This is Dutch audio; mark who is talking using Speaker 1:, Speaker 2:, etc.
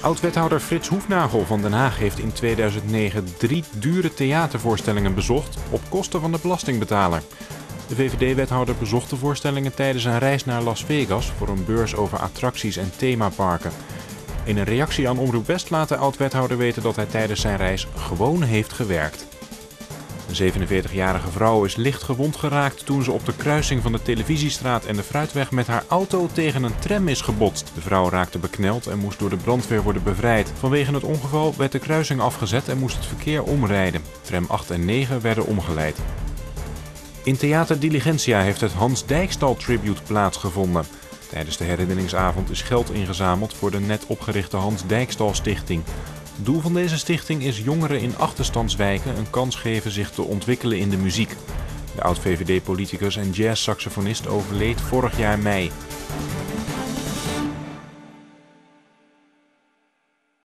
Speaker 1: Oud-wethouder Frits Hoefnagel van Den Haag heeft in 2009 drie dure theatervoorstellingen bezocht op kosten van de belastingbetaler. De VVD-wethouder bezocht de voorstellingen tijdens een reis naar Las Vegas voor een beurs over attracties en themaparken. In een reactie aan Omroep West laat de oud-wethouder weten dat hij tijdens zijn reis gewoon heeft gewerkt. Een 47-jarige vrouw is licht gewond geraakt toen ze op de kruising van de Televisiestraat en de Fruitweg met haar auto tegen een tram is gebotst. De vrouw raakte bekneld en moest door de brandweer worden bevrijd. Vanwege het ongeval werd de kruising afgezet en moest het verkeer omrijden. Tram 8 en 9 werden omgeleid. In Theater Diligentia heeft het Hans Dijkstal Tribute plaatsgevonden. Tijdens de herinneringsavond is geld ingezameld voor de net opgerichte Hans Dijkstal Stichting. Doel van deze stichting is jongeren in achterstandswijken een kans geven zich te ontwikkelen in de muziek. De oud-VVD-politicus en jazz-saxofonist overleed vorig jaar mei.